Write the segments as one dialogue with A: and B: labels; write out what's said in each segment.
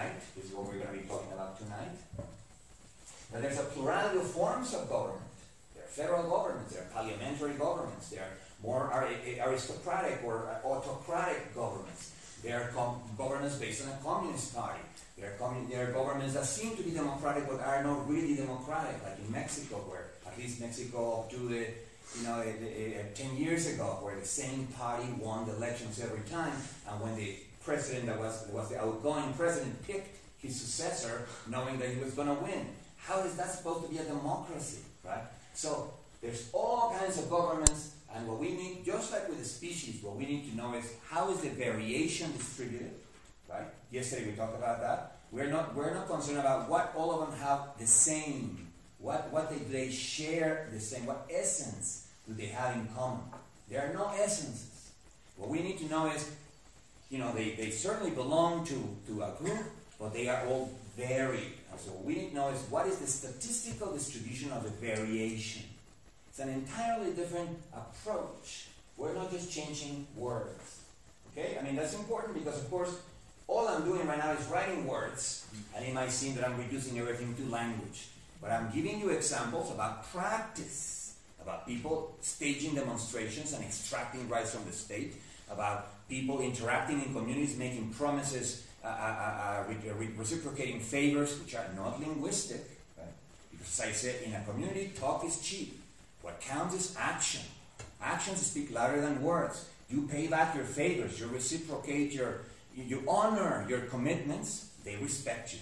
A: tonight. This is what we're going to be talking about tonight. But there's a plurality of forms of government. There are federal governments, there are parliamentary governments, there are more eh, aristocratic or eh, autocratic governments. There are governments based on a communist party. There are, there are governments that seem to be democratic but are not really democratic, like in Mexico, where at least Mexico up to the you know, uh, 10 years ago, where the same party won the elections every time, and when the president that was, was the outgoing president picked his successor, knowing that he was going to win. How is that supposed to be a democracy, right? So there's all kinds of governments, and what we need, just like with the species, what we need to know is how is the variation distributed, right? Yesterday we talked about that. We're not, we're not concerned about what all of them have the same what, what they, they share the same, what essence do they have in common? There are no essences. What we need to know is, you know, they, they certainly belong to, to a group, but they are all varied. So what we need to know is what is the statistical distribution of the variation? It's an entirely different approach. We're not just changing words. Okay? I mean, that's important because, of course, all I'm doing right now is writing words, and it might seem that I'm reducing everything to language. But I'm giving you examples about practice, about people staging demonstrations and extracting rights from the state, about people interacting in communities, making promises, uh, uh, uh, uh re- reciprocating favors, which are not linguistic. Right? Because I said, in a community, talk is cheap. What counts is action. Actions speak louder than words. You pay back your favors, you reciprocate your, you honor your commitments, they respect you.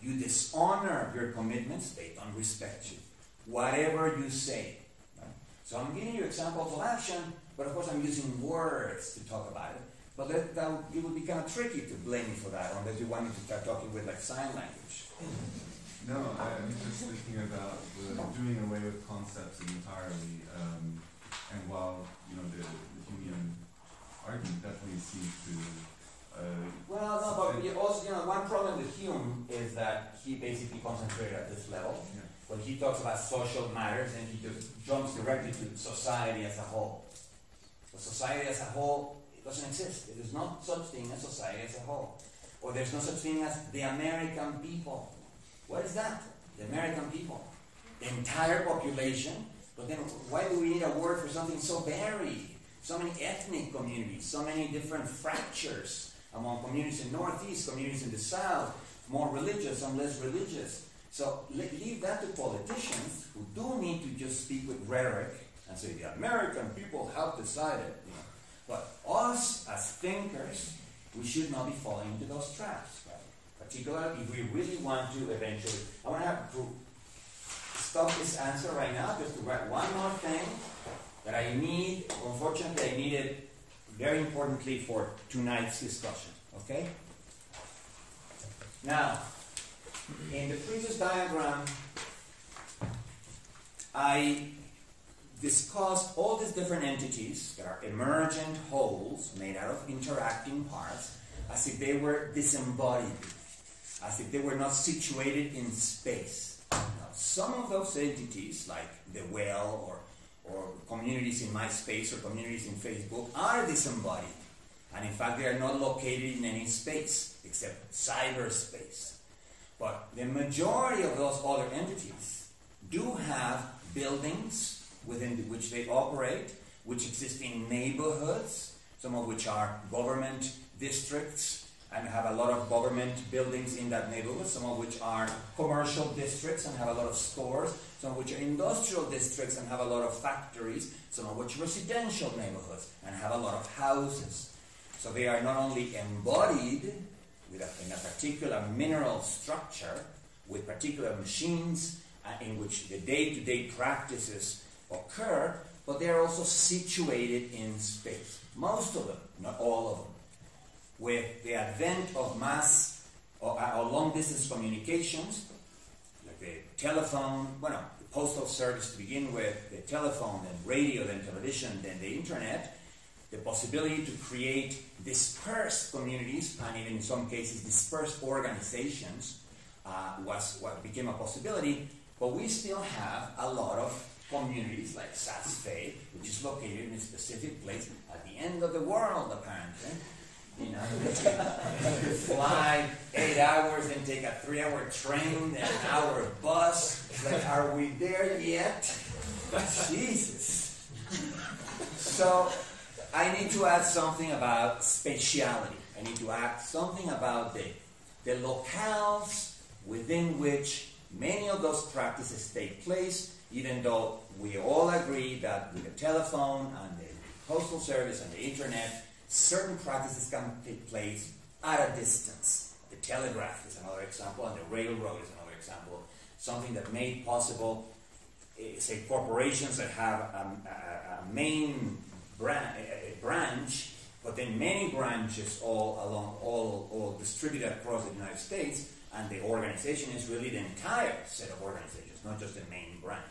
A: You dishonor your commitments, they don't respect you. Whatever you say. Right? So I'm giving you examples of action, but of course I'm using words to talk about it. But that, that it would be kind of tricky to blame me for that, unless you want me to start talking with like sign language.
B: No, I'm just thinking about the doing away with concepts entirely. Um, and while you know the, the Humean argument definitely seems to uh,
A: well, no, but you also, you know, one problem with Hume is that he basically concentrated at this level. Yeah. When he talks about social matters, and he just jumps directly to society as a whole. Society as a whole it doesn't exist. There is no such thing as society as a whole. Or there's no such thing as the American people. What is that? The American people. The entire population. But then why do we need a word for something so varied? So many ethnic communities, so many different fractures among communities in Northeast, communities in the South, more religious, some less religious. So leave that to politicians who do need to just speak with rhetoric and say the American people have decided. You know. But us as thinkers, we should not be falling into those traps. Right? Particularly if we really want to eventually. I want to have to stop this answer right now just to write one more thing that I need. Unfortunately, I need it very importantly for tonight's discussion. Okay? Now, in the previous diagram, I discussed all these different entities that are emergent wholes made out of interacting parts as if they were disembodied, as if they were not situated in space. Now, some of those entities, like the well or or communities in MySpace or communities in Facebook are disembodied. And in fact, they are not located in any space except cyberspace. But the majority of those other entities do have buildings within which they operate, which exist in neighborhoods, some of which are government districts, and have a lot of government buildings in that neighborhood, some of which are commercial districts and have a lot of stores, some of which are industrial districts and have a lot of factories, some of which residential neighborhoods and have a lot of houses. So they are not only embodied with a, in a particular mineral structure, with particular machines uh, in which the day to day practices occur, but they are also situated in space. Most of them, not all of them with the advent of mass or, uh, or long distance communications, like the telephone, well, the postal service to begin with, the telephone, then radio, then television, then the internet, the possibility to create dispersed communities and even in some cases dispersed organizations uh, was what became a possibility. But we still have a lot of communities like Saas-Fee, which is located in a specific place at the end of the world, apparently You know, you fly eight hours, and take a three-hour train, an hour bus. Like, are we there yet? Jesus. So I need to add something about speciality. I need to add something about the, the locales within which many of those practices take place, even though we all agree that with the telephone and the postal service and the internet, certain practices can take place at a distance. The telegraph is another example, and the railroad is another example. Something that made possible, say, corporations that have um, a, a, main a, a branch, but then many branches all along, all, all distributed across the United States, and the organization is really the entire set of organizations, not just the main branch.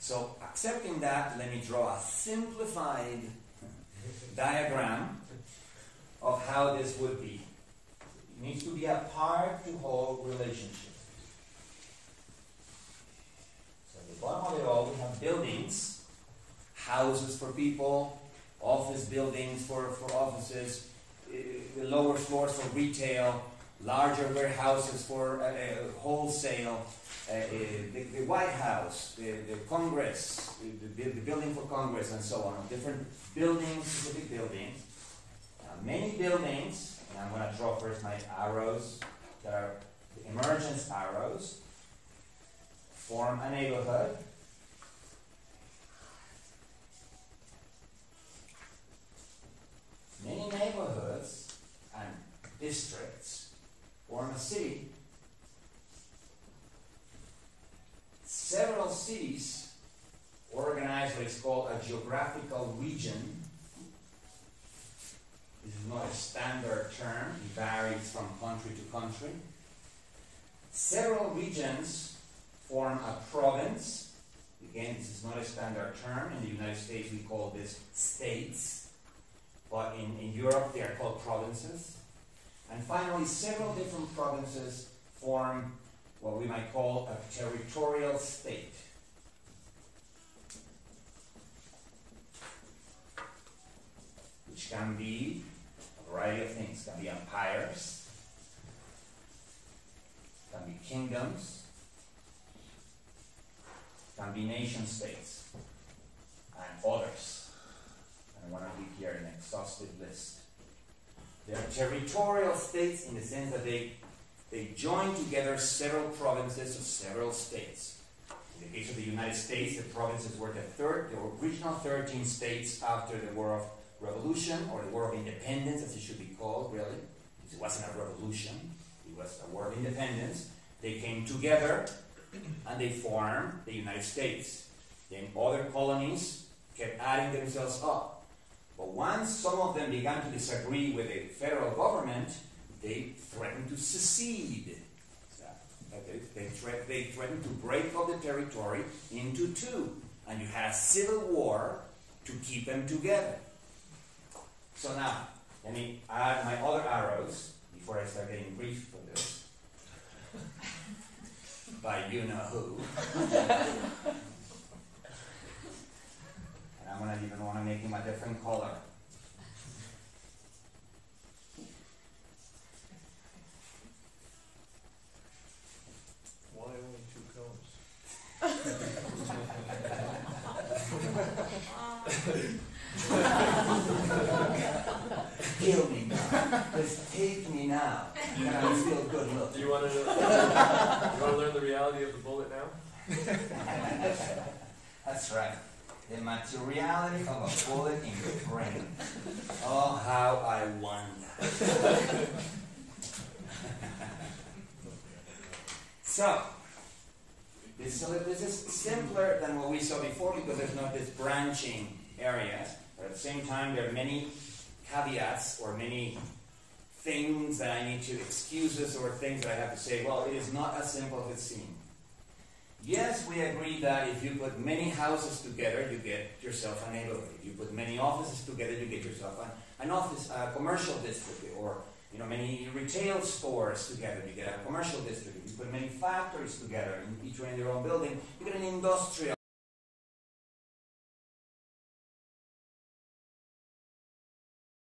A: So, accepting that, let me draw a simplified diagram of how this would be. It needs to be a part to whole relationship. So at the bottom of it all, we have buildings, houses for people, office buildings for, for offices, uh, the lower floors for retail, larger warehouses for uh, uh, wholesale, uh, uh, the, the, White House, the, the Congress, the, the, building for Congress, and so on. Different buildings, specific buildings. many buildings, and I'm going to draw first my arrows, that are the emergence arrows, form a neighborhood. Many neighborhoods and districts form a city several cities organize what is called a geographical region. This is not a standard term, it varies from country to country. Several regions form a province. Again, this is not a standard term. In the United States, we call this states, but in, in Europe, they are called provinces. And finally, several different provinces form what we might call a territorial state. Which can be a variety of things. Can be empires, can be kingdoms, can be nation states, and others. And I want to give here an exhaustive list. They are territorial states in the sense that they they joined together several provinces of several states. In the case of the United States, the provinces were the third, the original 13 states after the War of Revolution, or the War of Independence, as it should be called, really. It wasn't a revolution, it was a war of independence. They came together and they formed the United States. Then other colonies kept adding themselves up. But once some of them began to disagree with the federal government, they threatened to secede. They, they, they threatened to break up the territory into two. And you had a civil war to keep them together. So now, let me add my other arrows before I start getting brief for this. By you know who. I'm going to even want to make him a different color. Why only two colors? Kill me now. Just take me now. And I feel good look.
C: Do you want to you want to learn the reality of the bullet now?
A: That's right. The materiality of a bullet in your brain. Oh, how I wonder. so, this, so this is simpler than what we saw before because there's not this branching areas. But at the same time, there are many caveats or many things that I need to, excuses or things that I have to say. Well, it is not as simple as it seems. Yes, we agree that if you put many houses together, you get yourself a neighborhood. If you put many offices together, you get yourself an, an office, a commercial district, or you know many retail stores together, you get a commercial district. If you put many factories together, each one in their own building, you get an industrial.